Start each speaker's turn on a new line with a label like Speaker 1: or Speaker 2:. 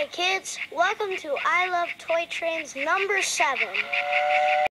Speaker 1: Hi, kids. Welcome to I Love Toy Trains number seven.